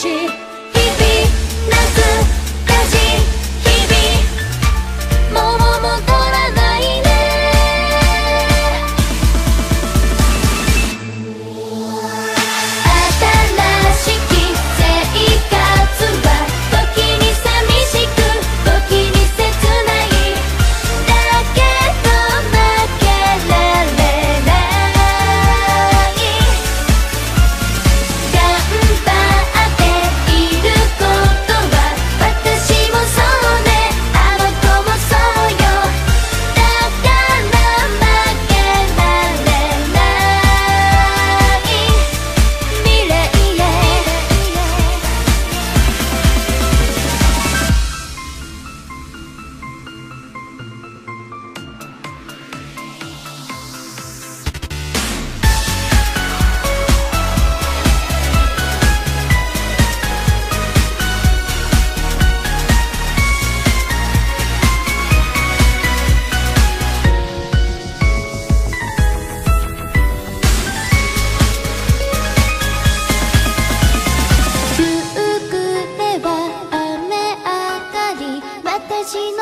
she 私の